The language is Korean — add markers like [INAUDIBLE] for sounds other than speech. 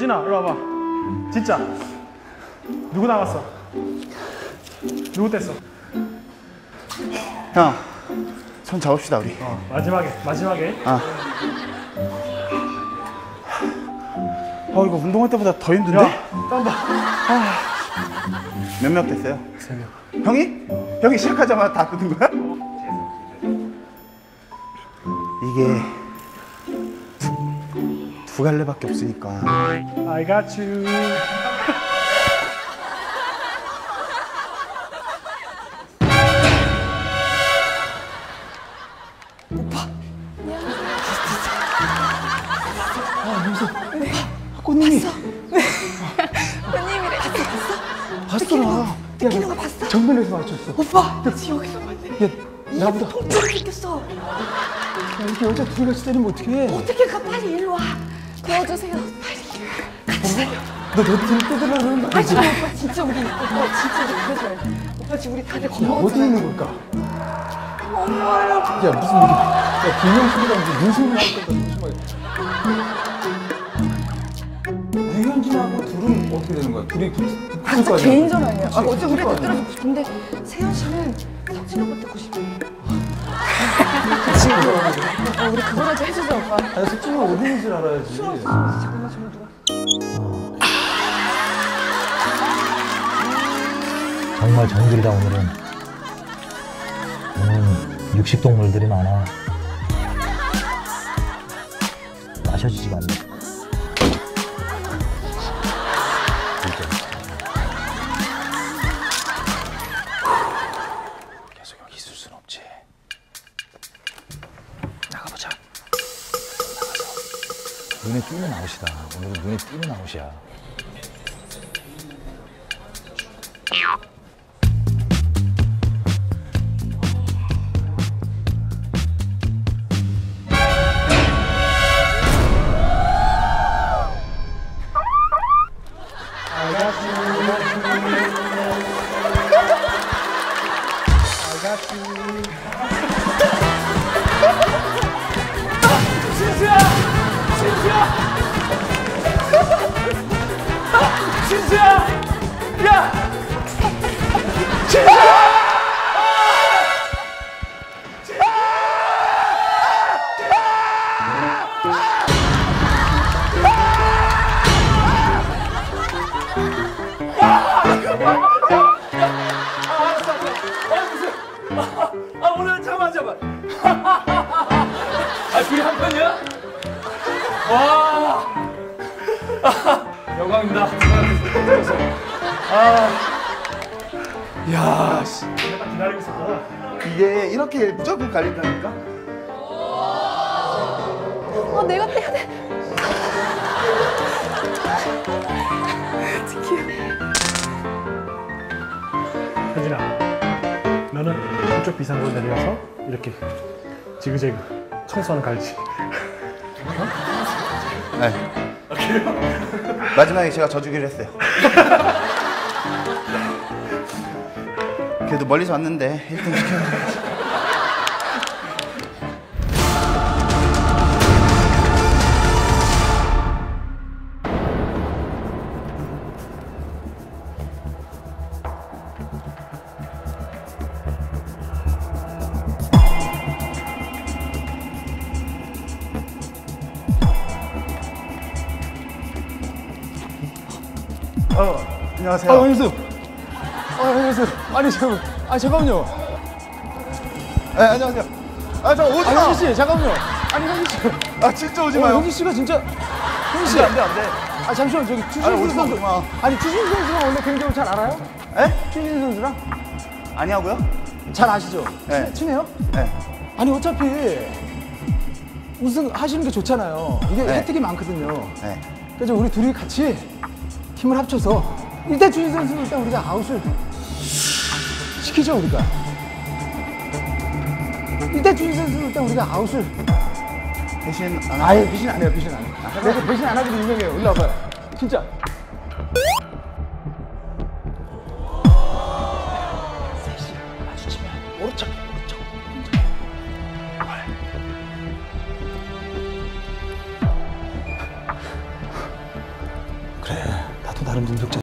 현진아 이리 와봐 진짜 누구 나갔어? 누구 뗐어? 형, 손 잡읍시다 우리. 어 마지막에 마지막에 아. 어 이거 운동할 때보다 더 힘든데? 야 땀봐 몇명 됐어요? 세 명 형이? 형이 시작하자마자 다 뜯은 거야? 이게 두, 두 갈래밖에 없으니까 I got you 꽃님이 손님이래. 봤어라. 느끼는 거 봤어? 정면에서 맞췄어. 오빠 지옥에서 봤네. 야, 나보다 통째로 느꼈어. 이렇게 여자 둘이 같이 때리면 어떡해? 어떻게 가 빨리 일로 와. 도와주세요. 빨리. 너내 뒤를 뜯으려고 그러는 거아 오빠 진짜 우리 오빠 진짜 우리 그러지 말고. 오빠 지금 우리 다들 어디 겁먹었잖아. 있는 걸까? 엄마야. 야 무슨 일이 야 비명소리가 무슨 눈소리 나올 건데 조심하게 유현진하고 둘은 어떻게 되는 거야? 둘이 붙을 아, 거 아니야? 개인전 아니야. 아, 그치, 어째 우리 다? 떨어지고 싶은데 세현 씨는 석진 오빠 듣고 싶어. 어, 우리 그거라도 해주자 오빠. 아니 석진이 어디 있는 줄 알아야지. 잠깐만 잠깐만 누가. 정말 정글이다 오늘은. 오늘은 육식동물들이 많아. 마셔지지가 않네 눈에 띄는 아웃이다. 오늘은 눈에 띄는 아웃이야 아 오늘 잠깐 잠깐. 아 둘이 한 편이야? 와. 아, [LAUGHS] 영광입니다. 아. 야, 씨. 내가 기다리고 있었구나 이게 이렇게 무조건 갈린다니까? 어 내가 떼야 돼. [LAUGHS] 현진아. 너는 이쪽 비상구로 내려가서 이렇게 지그재그 청소하는 갈지? 네. 마지막에 제가 져주기로 했어요. [LAUGHS] 그래도 멀리서 왔는데 1등 시켜야 어, 안녕하세요. 아, 안녕하세요. 아, 안녕하세요. 아니, 잠깐만. 아, 잠깐만요. 네, 안녕하세요. 아, 저 오지 아, 마. 현진 씨, 잠깐만요. 아니, 현진 씨. 아, 진짜 오지 어, 마요. 현진 씨가 진짜. 현진 씨. 안 돼, 안 돼. 아, 잠시만, 저기 마, 선수. 아니, 추신수 선수랑 원래 개인적으로 잘 알아요? 에? 추신수 선수랑? 아니하고요? 잘 아시죠? 네. 친- 친해요? 네. 아니, 어차피 우승 하시는 게 좋잖아요. 이게 네. 혜택이 많거든요. 네. 그래서 우리 둘이 같이 힘을 합쳐서 일단 주신 선수는 일단 우리가 아웃을 시키죠, 우리가. 일단 주신 선수는 일단 우리가 아웃을 대신 안 하. 아예 배신 안 해요, 배신 안 해요. 내가 배신 안 하기로 유명해요. 일로 와봐요. 진짜. 나름 능력자